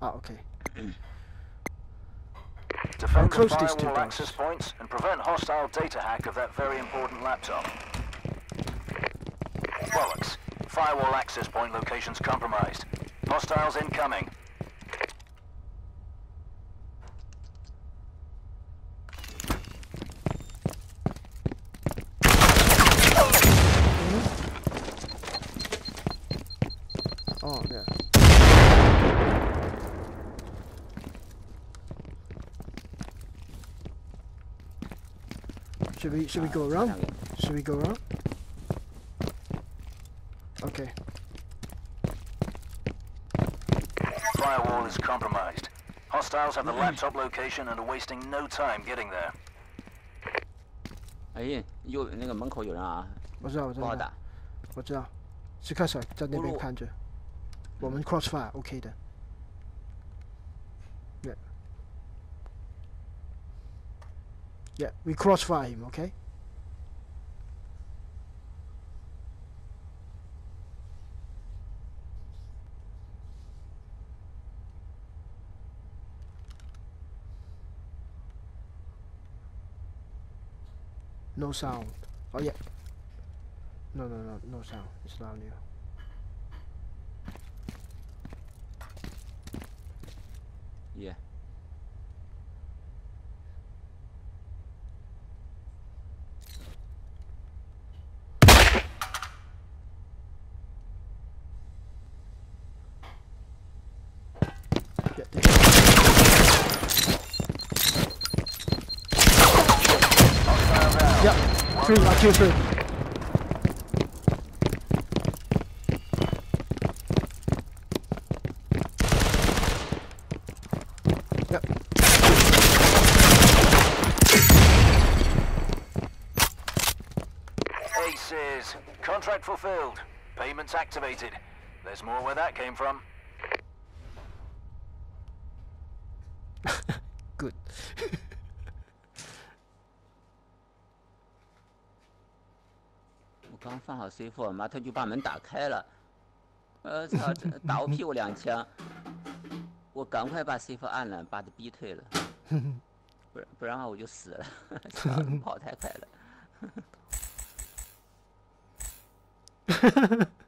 Ah, okay. Defend the close these two access points and prevent hostile data hack of that very important laptop. Bollocks. Firewall access point locations compromised. Hostiles incoming. Oh, yeah. Should we should we go around? Should we go around? Okay. Firewall is compromised. Hostiles have the laptop location and are wasting no time getting there. 哎，右那个门口有人啊，我知道我知道不好打。我知道。史克尔在那边看着，我们 crossfire OK 的。 Yeah, we crossfire him, okay? No sound. Oh yeah. No, no, no, no sound. It's now. Yeah. Yeah, there. Yeah, three, uh, I kill three. Yep. Aces. Contract fulfilled. Payments activated. There's more where that came from. Good. 刚放好 C 4妈他就把门打开了，呃操，这 打我屁股两枪，我赶快把 C 4按了，把他逼退了，不然不然的话我就死了，操，跑太快了。